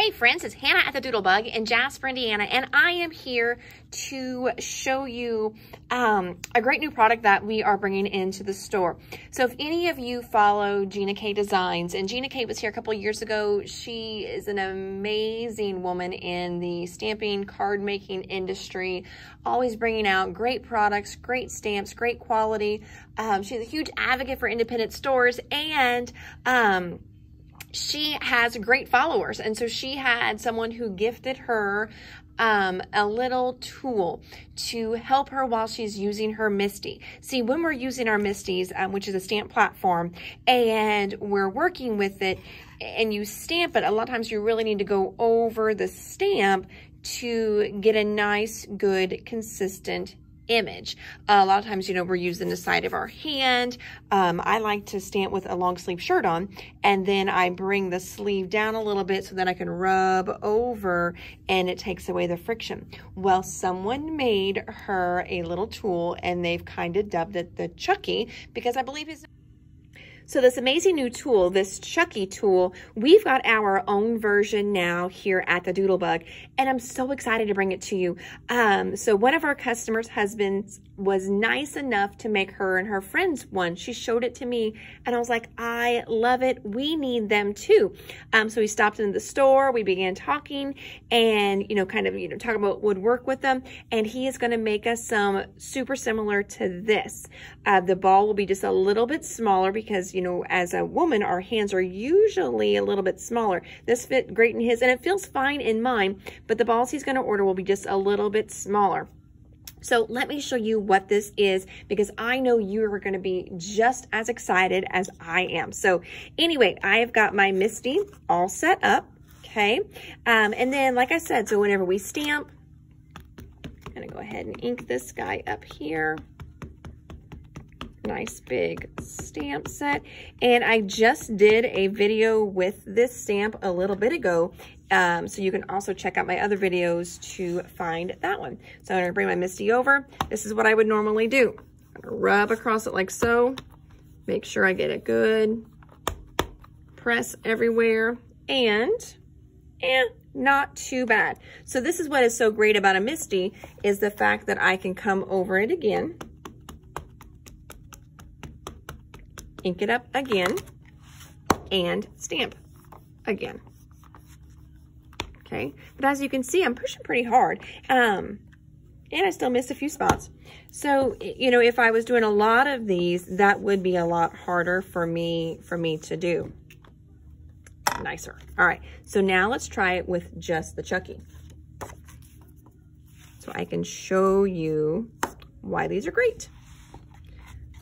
Hey friends, it's Hannah at the Doodlebug in Jasper, Indiana, and I am here to show you um, a great new product that we are bringing into the store. So if any of you follow Gina K Designs, and Gina K was here a couple years ago, she is an amazing woman in the stamping, card making industry, always bringing out great products, great stamps, great quality. Um, she's a huge advocate for independent stores and um, she has great followers. And so she had someone who gifted her um, a little tool to help her while she's using her MISTI. See, when we're using our MISTIs, um, which is a stamp platform, and we're working with it, and you stamp it, a lot of times you really need to go over the stamp to get a nice, good, consistent image. Uh, a lot of times, you know, we're using the side of our hand. Um, I like to stamp with a long sleeve shirt on, and then I bring the sleeve down a little bit so that I can rub over and it takes away the friction. Well, someone made her a little tool and they've kind of dubbed it the Chuckie because I believe his so this amazing new tool, this Chuckie tool, we've got our own version now here at the Doodlebug, and I'm so excited to bring it to you. Um, so one of our customers' husbands was nice enough to make her and her friends one. She showed it to me, and I was like, I love it. We need them too. Um, so we stopped in the store, we began talking, and, you know, kind of, you know, talk about what would work with them, and he is going to make us some super similar to this. Uh, the ball will be just a little bit smaller because, you you know, as a woman, our hands are usually a little bit smaller. This fit great in his, and it feels fine in mine, but the balls he's going to order will be just a little bit smaller. So let me show you what this is because I know you are going to be just as excited as I am. So anyway, I have got my MISTI all set up. Okay. Um, and then, like I said, so whenever we stamp, I'm going to go ahead and ink this guy up here nice big stamp set. And I just did a video with this stamp a little bit ago. Um, so you can also check out my other videos to find that one. So I'm gonna bring my MISTI over. This is what I would normally do. Rub across it like so. Make sure I get it good. Press everywhere and, and not too bad. So this is what is so great about a MISTI is the fact that I can come over it again ink it up again, and stamp again. Okay, but as you can see, I'm pushing pretty hard. Um, and I still missed a few spots. So, you know, if I was doing a lot of these, that would be a lot harder for me, for me to do. Nicer. All right, so now let's try it with just the Chuckie. So I can show you why these are great.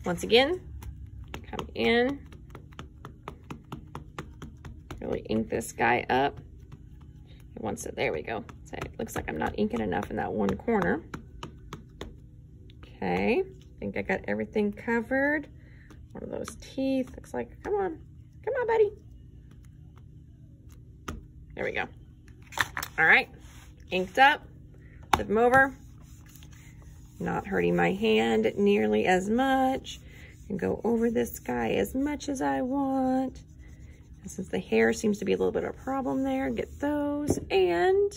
Once again, come in, really ink this guy up. Once it, there we go. So it looks like I'm not inking enough in that one corner. Okay, I think I got everything covered. One of those teeth, looks like, come on, come on, buddy. There we go. All right, inked up, flip them over. Not hurting my hand nearly as much and go over this guy as much as I want. And since the hair seems to be a little bit of a problem there, get those and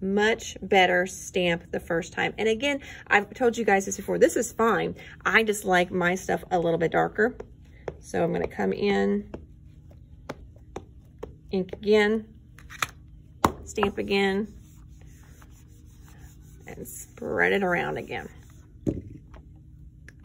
much better stamp the first time. And again, I've told you guys this before, this is fine. I just like my stuff a little bit darker. So I'm gonna come in, ink again, stamp again, and spread it around again.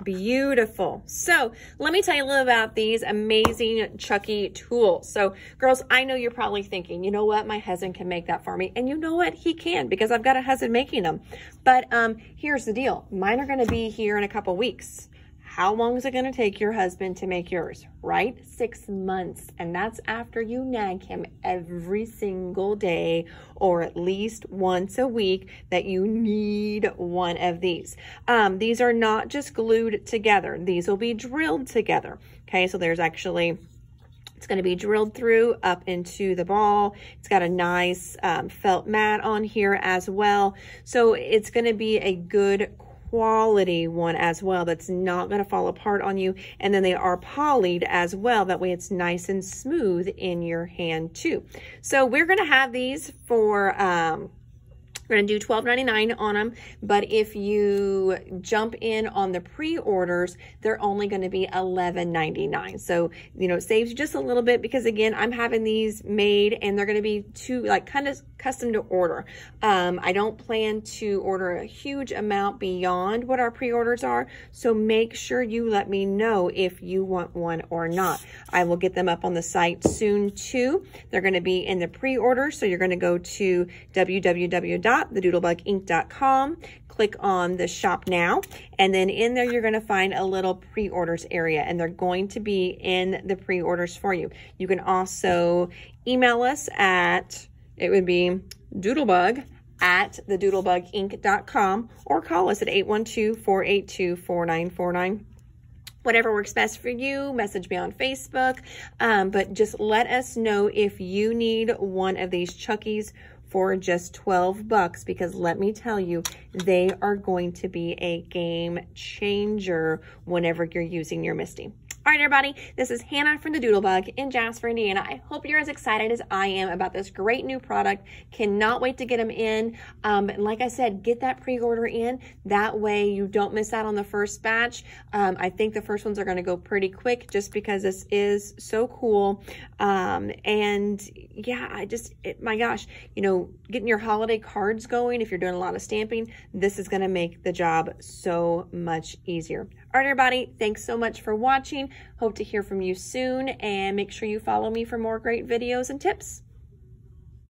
Beautiful. So let me tell you a little about these amazing Chuckie tools. So girls, I know you're probably thinking, you know what? My husband can make that for me. And you know what? He can because I've got a husband making them. But um, here's the deal. Mine are going to be here in a couple weeks. How long is it going to take your husband to make yours, right? Six months. And that's after you nag him every single day or at least once a week that you need one of these. Um, these are not just glued together. These will be drilled together. Okay, so there's actually it's going to be drilled through up into the ball. It's got a nice um, felt mat on here as well. So it's going to be a good quality one as well that's not going to fall apart on you. And then they are polyed as well. That way it's nice and smooth in your hand too. So we're going to have these for, um, we're going to do $12.99 on them, but if you jump in on the pre-orders, they're only going to be $11.99. So, you know, it saves just a little bit because again, I'm having these made and they're going to be too, like kind of custom to order. Um, I don't plan to order a huge amount beyond what our pre-orders are. So make sure you let me know if you want one or not. I will get them up on the site soon too. They're going to be in the pre-order. So you're going to go to www shop.thedoodlebuginc.com. Click on the shop now. And then in there, you're going to find a little pre-orders area and they're going to be in the pre-orders for you. You can also email us at, it would be doodlebug at thedoodlebuginc.com or call us at 812-482-4949 whatever works best for you. Message me on Facebook. Um, but just let us know if you need one of these Chuckies for just 12 bucks because let me tell you, they are going to be a game changer whenever you're using your MISTI. All right, everybody, this is Hannah from the Doodlebug in Jasper, Indiana. I hope you're as excited as I am about this great new product. Cannot wait to get them in. Um, and like I said, get that pre-order in. That way you don't miss out on the first batch. Um, I think the first ones are going to go pretty quick just because this is so cool. Um, and yeah, I just, it, my gosh, you know, getting your holiday cards going, if you're doing a lot of stamping, this is going to make the job so much easier. All right, everybody, thanks so much for watching. Hope to hear from you soon and make sure you follow me for more great videos and tips.